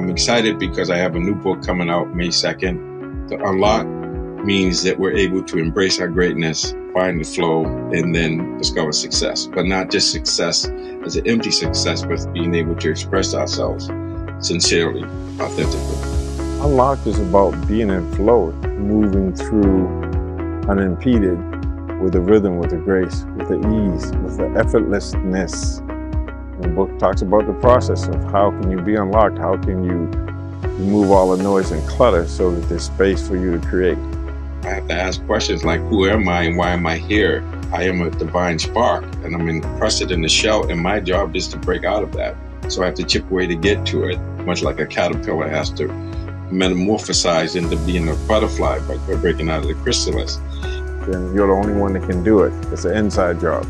I'm excited because I have a new book coming out May 2nd. The unlock means that we're able to embrace our greatness, find the flow, and then discover success. But not just success as an empty success, but being able to express ourselves sincerely, authentically. Unlocked is about being in flow, moving through unimpeded with the rhythm, with the grace, with the ease, with the effortlessness. The book talks about the process of how can you be unlocked, how can you remove all the noise and clutter so that there's space for you to create. I have to ask questions like, who am I and why am I here? I am a divine spark and I'm encrusted in the shell and my job is to break out of that. So I have to chip away to get to it, much like a caterpillar has to metamorphosize into being a butterfly by breaking out of the chrysalis. Then you're the only one that can do it. It's an inside job.